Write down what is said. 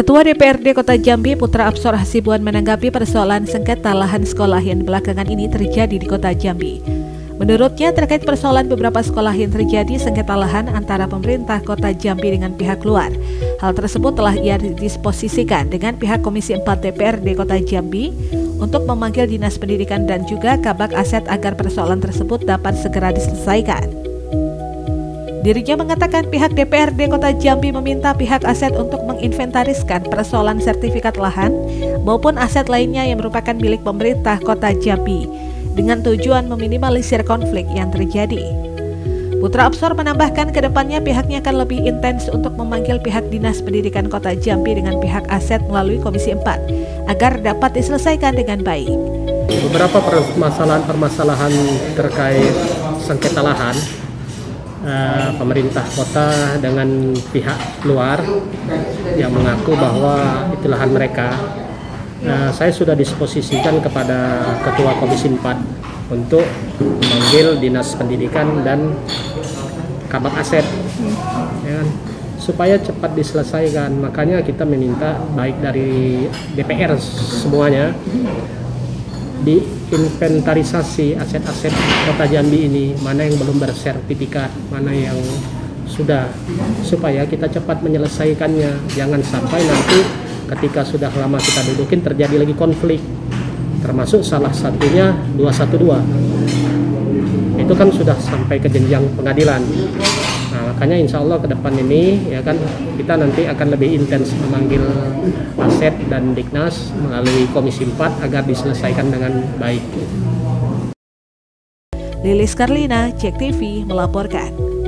Ketua DPRD Kota Jambi Putra Absor Hasibuan menanggapi persoalan sengketa lahan sekolah yang belakangan ini terjadi di Kota Jambi. Menurutnya terkait persoalan beberapa sekolah yang terjadi sengketa lahan antara pemerintah Kota Jambi dengan pihak luar. Hal tersebut telah ia disposisikan dengan pihak Komisi 4 DPRD Kota Jambi untuk memanggil Dinas Pendidikan dan juga Kabak Aset agar persoalan tersebut dapat segera diselesaikan. Dirinya mengatakan pihak DPRD Kota Jambi meminta pihak aset untuk menginventariskan persoalan sertifikat lahan maupun aset lainnya yang merupakan milik pemerintah Kota Jambi dengan tujuan meminimalisir konflik yang terjadi. Putra Absor menambahkan ke depannya pihaknya akan lebih intens untuk memanggil pihak Dinas Pendidikan Kota Jambi dengan pihak aset melalui Komisi 4 agar dapat diselesaikan dengan baik. Beberapa permasalahan-permasalahan terkait sengketa lahan uh, pemerintah kota dengan pihak luar yang mengaku bahwa itu lahan mereka. Uh, saya sudah disposisikan kepada Ketua Komisi 4 untuk memanggil Dinas Pendidikan dan Kabak Aset ya kan? supaya cepat diselesaikan. Makanya kita meminta baik dari DPR semuanya diinventarisasi aset-aset kota Jambi ini mana yang belum bersertifikat mana yang sudah supaya kita cepat menyelesaikannya. Jangan sampai nanti ketika sudah lama kita dudukin terjadi lagi konflik. Termasuk salah satunya 212 itu kan sudah sampai ke jenjang pengadilan makanya insya Allah ke depan ini ya kan kita nanti akan lebih intens memanggil aset dan Diknas melalui Komisi 4 agar diselesaikan dengan baik. Lilis Karlina, Cek TV melaporkan.